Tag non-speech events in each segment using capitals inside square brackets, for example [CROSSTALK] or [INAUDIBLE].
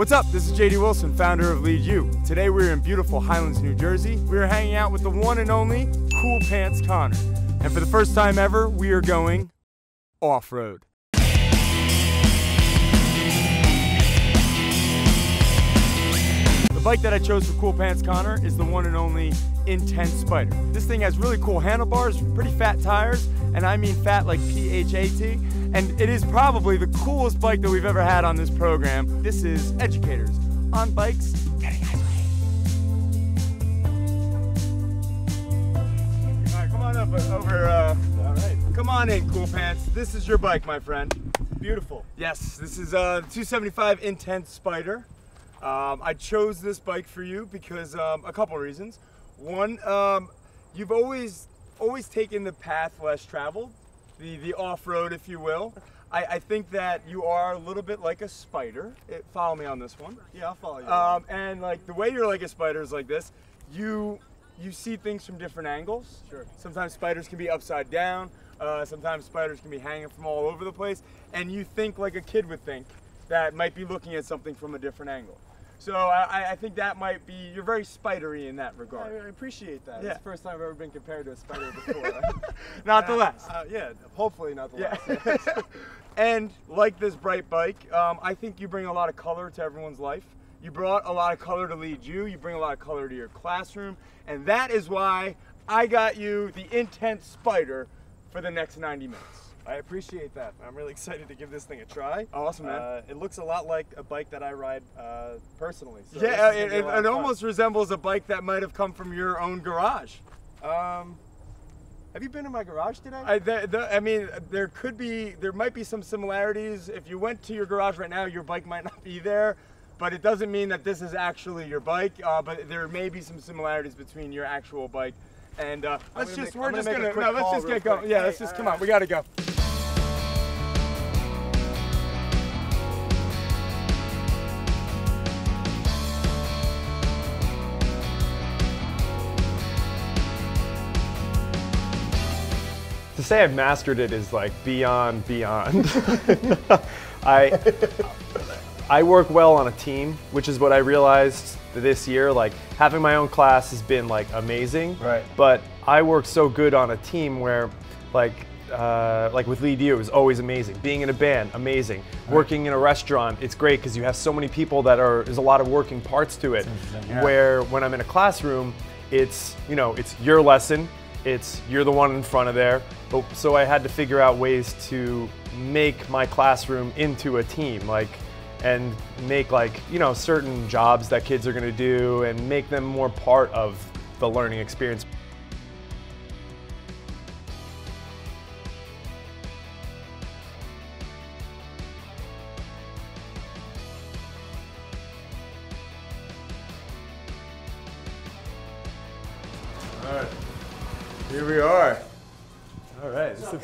What's up? This is JD Wilson, founder of Lead U. Today we're in beautiful Highlands, New Jersey. We are hanging out with the one and only Cool Pants Connor. And for the first time ever, we are going off road. The bike that I chose for Cool Pants Connor is the one and only Intense Spider. This thing has really cool handlebars, pretty fat tires, and I mean fat like P-H-A-T, and it is probably the coolest bike that we've ever had on this program. This is Educators on Bikes Getting All right, come on up uh, over, uh, all right. Come on in, Cool Pants. This is your bike, my friend. Beautiful. Yes, this is a 275 Intense Spider. Um, I chose this bike for you because um, a couple reasons. One, um, you've always always taken the path less traveled, the the off road, if you will. I, I, think that you are a little bit like a spider. It, follow me on this one. Yeah, I'll follow you. Um, and like the way you're like a spider is like this. You you see things from different angles. Sure. Sometimes spiders can be upside down. Uh, sometimes spiders can be hanging from all over the place, and you think like a kid would think that might be looking at something from a different angle. So I, I, think that might be, you're very spidery in that regard. I, I appreciate that. Yeah. It's the first time I've ever been compared to a spider [LAUGHS] before. not the last. Uh, yeah, hopefully not the yeah. last. [LAUGHS] and like this bright bike, um, I think you bring a lot of color to everyone's life. You brought a lot of color to Lead U. You bring a lot of color to your classroom. And that is why I got you the Intense Spider for the next 90 minutes. I appreciate that. I'm really [LAUGHS] excited to give this thing a try. Awesome, man. Uh, it looks a lot like a bike that I ride uh, personally. So yeah, it, it, it almost resembles a bike that might have come from your own garage. Um, have you been in my garage today? I, the, the, I mean, there could be, there might be some similarities. If you went to your garage right now, your bike might [LAUGHS] not be there, but it doesn't mean that this is actually your bike. Uh, but there may be some similarities between your actual bike and uh, let's just, make, we're I'm just gonna, gonna, no, let's just get going. Yeah, hey, let's just, come uh, on, we gotta go. Say I've mastered it is like beyond beyond. [LAUGHS] I I work well on a team, which is what I realized this year. Like having my own class has been like amazing. Right. But I work so good on a team where like uh, like with Lead U, it was always amazing. Being in a band, amazing. Right. Working in a restaurant, it's great because you have so many people that are, there's a lot of working parts to it. Yeah. Where when I'm in a classroom, it's, you know, it's your lesson, it's you're the one in front of there. But, so I had to figure out ways to make my classroom into a team, like, and make like, you know, certain jobs that kids are gonna do and make them more part of the learning experience.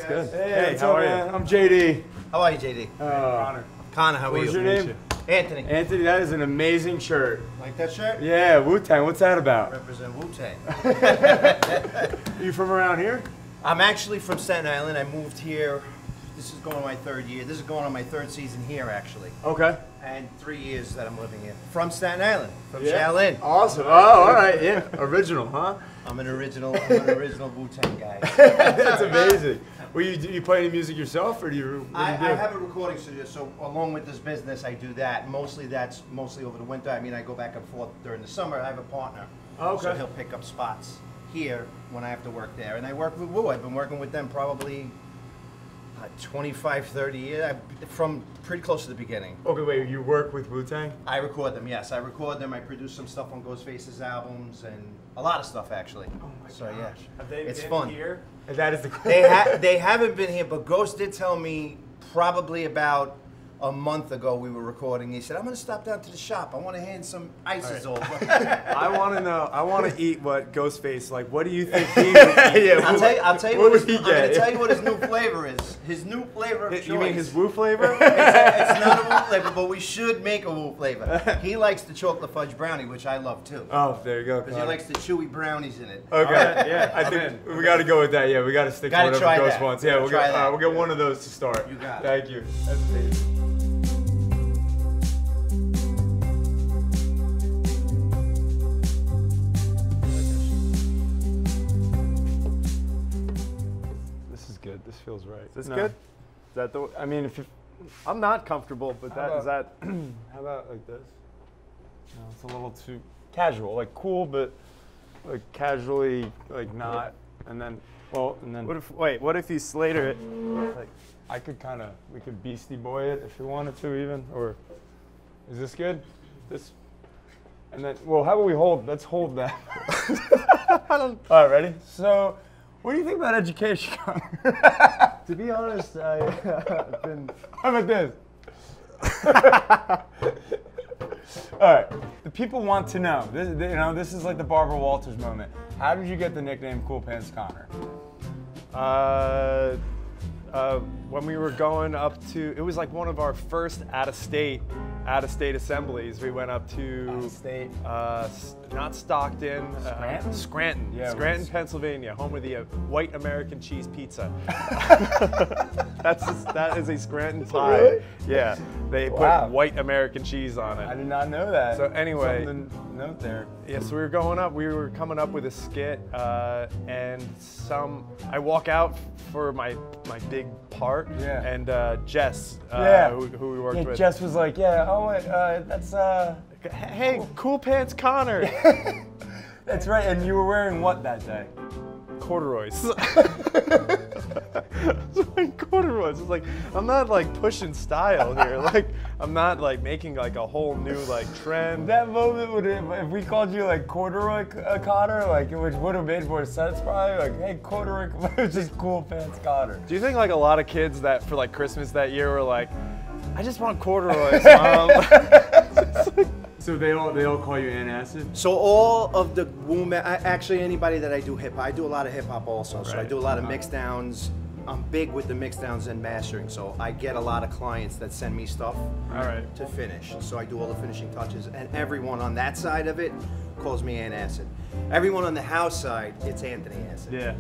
Good. Hey, hey how up, are man? you? I'm JD. How are you, JD? Uh, Connor. Connor, how are What's you? your name? Anthony. Anthony, that is an amazing shirt. Like that shirt? Yeah, Wu Tang. What's that about? Represent Wu Tang. Are you from around here? I'm actually from Staten Island. I moved here. This is going on my third year. This is going on my third season here, actually. Okay. And three years that I'm living here. From Staten Island, from yeah. Shaolin. Awesome. Oh, all right. Yeah. Original, huh? I'm an original. I'm an [LAUGHS] original Wu Tang guy. That's amazing. Well, you do you play any music yourself, or do you? I, do you do? I have a recording studio, so along with this business, I do that. Mostly that's mostly over the winter. I mean, I go back and forth during the summer. I have a partner, oh, okay. so he'll pick up spots here when I have to work there. And I work with Wu. I've been working with them probably uh, 25, 30 years, from pretty close to the beginning. Okay, wait, you work with Wu Tang? I record them, yes. I record them. I produce some stuff on Ghostface's albums and a lot of stuff actually. Oh my so, gosh. yeah, Have they it's been fun. here? And that is the they ha- [LAUGHS] they haven't been here, but Ghost did tell me probably about a month ago we were recording. He said, "I'm going to stop down to the shop. I want to hand some ices over." [LAUGHS] I want to know. I want to eat what Ghostface like. What do you think he [LAUGHS] would eat? yeah, I'll tell you. I'll tell you what what, his, I'm going to tell you what his new [LAUGHS] flavor is. His new flavor of choice. You mean his Wu flavor? it's, it's not a Wu flavor, but we should make a Wu flavor. He likes the chocolate fudge brownie, which I love too. oh, there you go. Because he likes the chewy brownies in it. Okay, Alright, yeah, I think in. we got to go with that. Yeah, we got to stick Gotta to whatever Ghost that. wants. Yeah, we'll get uh, we'll get one of those to start. You got it. Thank you. That's amazing. Right. Is this No. good? Is that the? I mean, if you, I'm not comfortable, but How that is that. [CLEARS THROAT] how about like this? No, it's a little too casual, like cool, but like casually, like not. And then, well, and then What if wait? What if you Slater it? like I could kind of we could Beastie Boy it if you wanted to even, or is this good? This. And then, well, how about we hold? Let's hold that. [LAUGHS] [LAUGHS] All right, ready? So, what do you think about education? [LAUGHS] To be honest, [LAUGHS] I've been. How about this? All right. The people want to know. This, you know, this is like the Barbara Walters moment. How did you get the nickname Cool Pants Connor? Uh, uh, when we were going up to, it was like one of our first out of state, out of state assemblies. We went up to State. uh, not Stockton, uh, Scranton? Scranton, Yeah, Scranton, was- Pennsylvania, home of the uh, white American cheese pizza. [LAUGHS] That's that is a Scranton tie. Really? Yeah, they Wow. put white American cheese on it. I did not know that. So anyway- note there. Yeah, so we were going up. We were coming up with a skit, uh, and some. I walk out for my my big part, Yeah. and uh, Jess, uh, Yeah. who, who we worked Yeah, with, Jess was like, yeah, oh, wait, uh, that's uh, hey, cool pants, Connor, [LAUGHS] that's right. And you were wearing what that day? Corduroys. [LAUGHS] It's like corduroys. It's like I'm not like pushing style here. [LAUGHS] Like I'm not like making like a whole new like trend. That moment would have, if we called you like corduroy uh, Connor, like which would have made more sense probably. Like, hey, corduroy, [LAUGHS] it was just cool pants Connor. Do you think like a lot of kids that for like Christmas that year were like, I just want corduroys, mom. So they all they all call you antacid. So all of the womb, I- actually anybody that I do hip hop, I do a lot of hip hop also. So I do a lot of uh-huh. mix downs. I'm big with the mix downs and mastering. So I get a lot of clients that send me stuff right. to finish. So I do all the finishing touches, and everyone on that side of it calls me Antacid. Everyone on the house side, it's Anthony Acid. Yeah.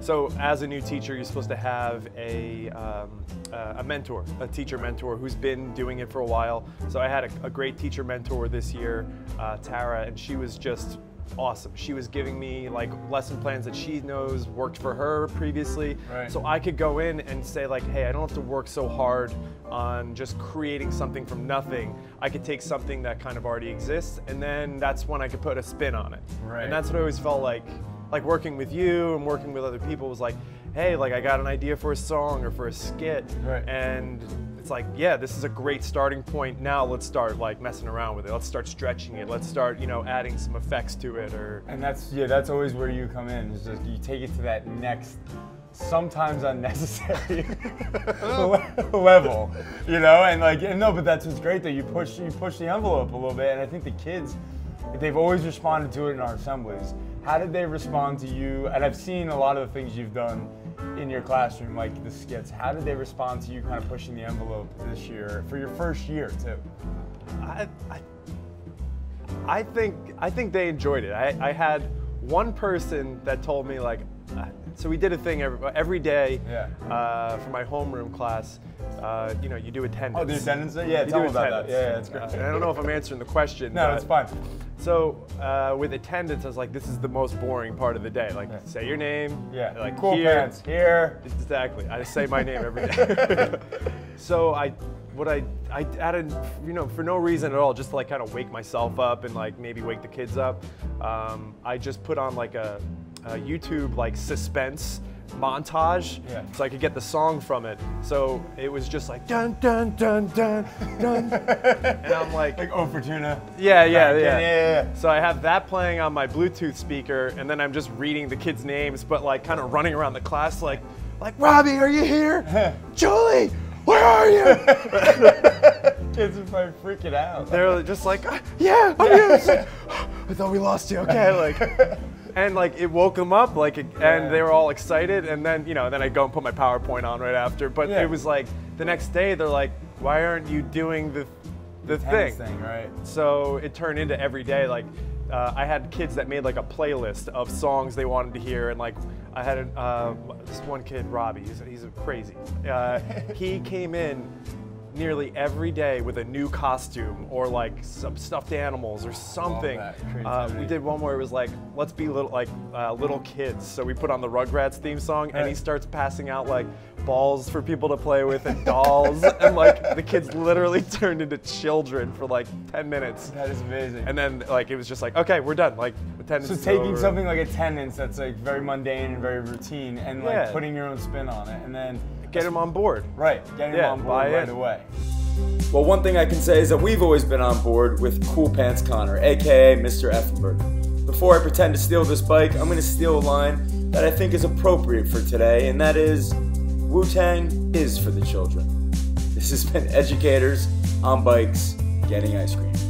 So as a new teacher, you're supposed to have a, um, uh, a mentor, a teacher mentor who's been doing it for a while. So I had a, a great teacher mentor this year, uh, Tara, and she was just awesome. She was giving me like lesson plans that she knows worked for her previously. Right. So I could go in and say like, hey, I don't have to work so hard on just creating something from nothing. I could take something that kind of already exists, and then that's when I could put a spin on it. Right. And that's what I always felt like, like working with you and working with other people was like, hey, like I got an idea for a song or for a skit, Right. and it's like, yeah, this is a great starting point. Now let's start like messing around with it. Let's start stretching it. Let's start, you know, adding some effects to it or. And that's yeah, that's always where you come in. Is just you take it to that next, sometimes unnecessary [LAUGHS] level, you know. And like, and no, but that's what's great that you push you push the envelope a little bit. And I think the kids, they've always responded to it in our assemblies. How did they respond to you? And I've seen a lot of the things you've done in your classroom, like the skits. How did they respond to you kind of pushing the envelope this year for your first year too? I, I, I think I think they enjoyed it. I, I had one person that told me like, uh, so we did a thing every, every day Yeah. uh, for my homeroom class. Uh, you know, you do attendance. Oh, the attendance? Yeah, You tell me about that. Yeah, yeah, that's great. I don't know if I'm answering the question. No, it's fine. So uh, with attendance, I was like, this is the most boring part of the day. Like, Yeah. say your name. Yeah, Like cool here. pants here. Exactly. I say my name every day. [LAUGHS] [LAUGHS] so I, what I, I added, you know, for no reason at all, just to like kind of wake myself up and like maybe wake the kids up. Um, I just put on like a, a YouTube like suspense montage, Yeah. so I could get the song from it. So it was just like dun dun dun dun dun, [LAUGHS] and I'm like, Like oh Fortuna. yeah, yeah, yeah. yeah, yeah. So I have that playing on my Bluetooth speaker, and then I'm just reading the kids' names, but like kind of running around the class, like, like Robbie, are you here? [LAUGHS] Julie, where are you? [LAUGHS] Kids are probably freaking out. They're just like, "Ah, yeah, I'm here. Like, I thought we lost you. Okay, like, [LAUGHS] and like it woke them up, like, it, Yeah. and they were all excited, and then you know, then I go and put my PowerPoint on right after. But Yeah. it was like the next day, they're like, why aren't you doing the the thing? thing, right? So it turned into every day. Like uh, I had kids that made like a playlist of songs they wanted to hear, and like I had uh, this one kid, Robbie. He's, he's a crazy. Uh, he [LAUGHS] came in nearly every day with a new costume or like some stuffed animals or something. Uh, we did one where it was like, let's be little like uh, little kids. So we put on the Rugrats theme song, and he starts passing out like balls for people to play with and dolls, [LAUGHS] and like the kids literally [LAUGHS] turned into children for like 10 minutes. That is amazing. And then like it was just like, okay, we're done. Like attendance. so is taking over. something like attendance that's like very mundane and very routine, and like Yeah. putting your own spin on it, and then get them on board. right, getting Yeah, them on board right in. away. Well, one thing I can say is that we've always been on board with Cool Pants Connor, aka Mr. Effenberger. Before I pretend to steal this bike, I'm going to steal a line that I think is appropriate for today, and that is Wu Tang is for the children. This has been Educators on Bikes Getting Ice Cream.